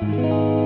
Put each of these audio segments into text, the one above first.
Música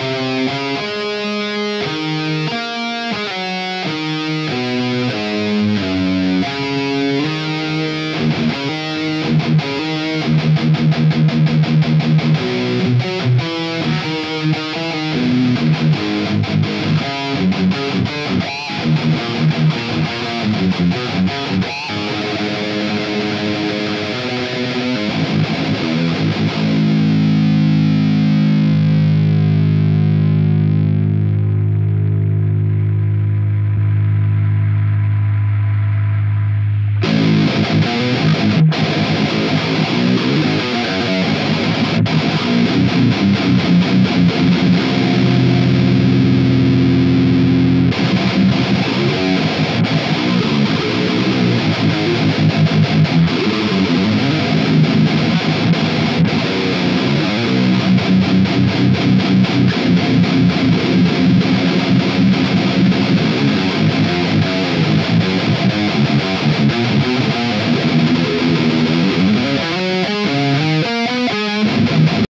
Música